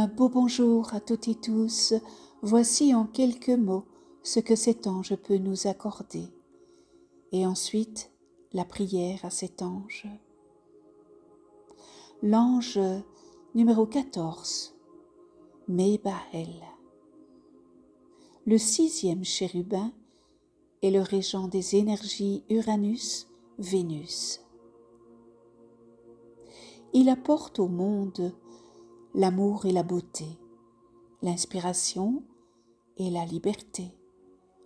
Un beau bonjour à toutes et tous. Voici en quelques mots ce que cet ange peut nous accorder. Et ensuite, la prière à cet ange. L'ange numéro 14, Mebael. Le sixième chérubin est le régent des énergies Uranus-Vénus. Il apporte au monde l'amour et la beauté, l'inspiration et la liberté.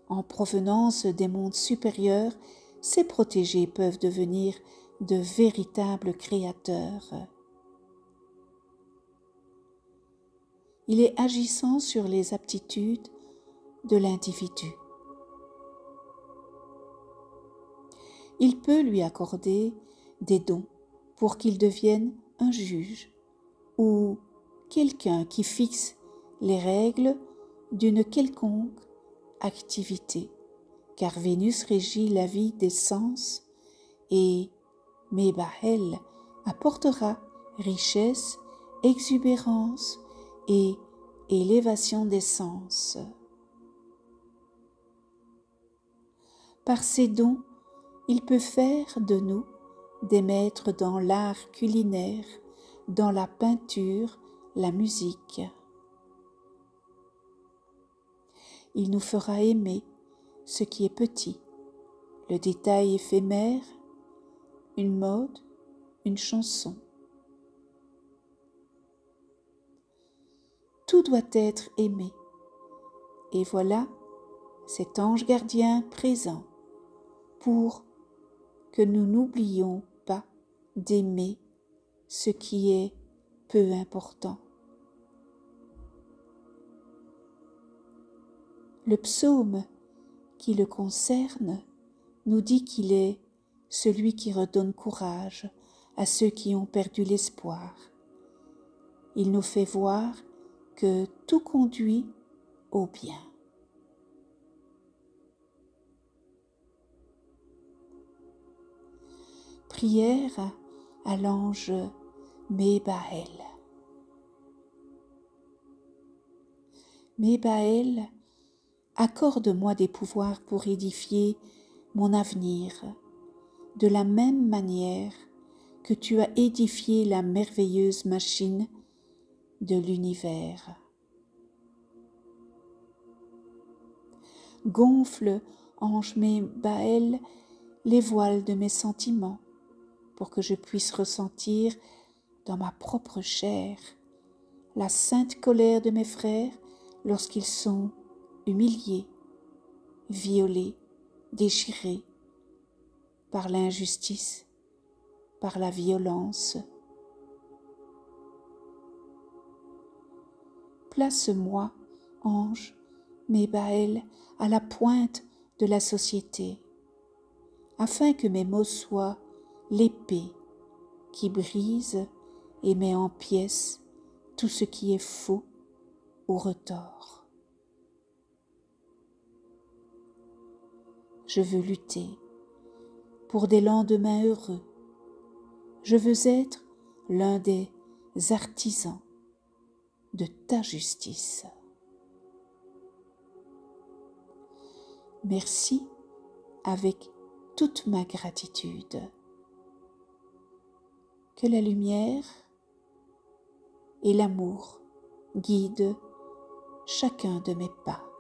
En provenance des mondes supérieurs, ces protégés peuvent devenir de véritables créateurs. Il est agissant sur les aptitudes de l'individu. Il peut lui accorder des dons pour qu'il devienne un juge ou quelqu'un qui fixe les règles d'une quelconque activité, car Vénus régit la vie des sens et Mébahel apportera richesse, exubérance et élévation des sens. Par ses dons, il peut faire de nous des maîtres dans l'art culinaire, dans la peinture, la musique. Il nous fera aimer ce qui est petit, le détail éphémère, une mode, une chanson. Tout doit être aimé. Et voilà cet ange gardien présent pour que nous n'oublions pas d'aimer ce qui est important. Le psaume qui le concerne nous dit qu'il est celui qui redonne courage à ceux qui ont perdu l'espoir. Il nous fait voir que tout conduit au bien. Prière à l'ange Mébaël. Mébaël, accorde-moi des pouvoirs pour édifier mon avenir, de la même manière que tu as édifié la merveilleuse machine de l'univers. Gonfle, ange Mébaël, les voiles de mes sentiments pour que je puisse ressentir dans ma propre chair la sainte colère de mes frères lorsqu'ils sont humiliés, violés, déchirés par l'injustice, par la violence. Place-moi, ange, Mébaël, à la pointe de la société, afin que mes mots soient l'épée qui brise et met en pièces tout ce qui est faux ou retort. Je veux lutter pour des lendemains heureux. Je veux être l'un des artisans de ta justice. Merci avec toute ma gratitude que la lumière et l'amour guident chacun de mes pas.